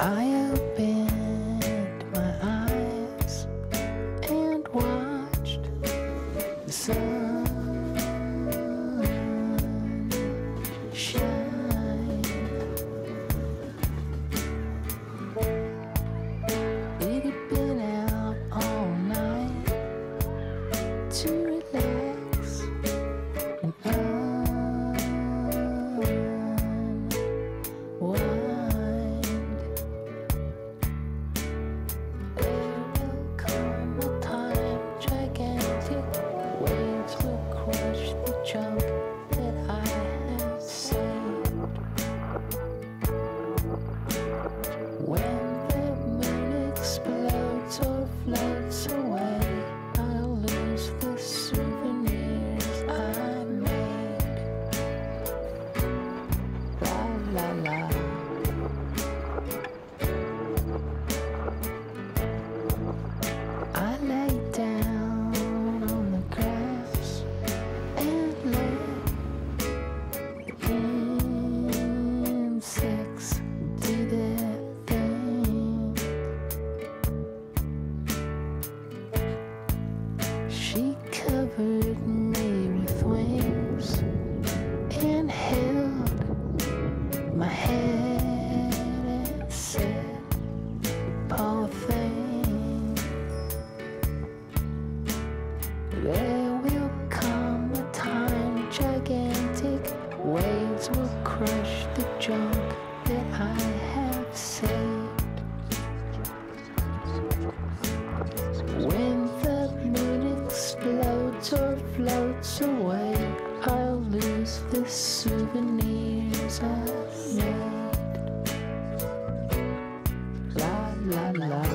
I am or floats away, I'll lose the I've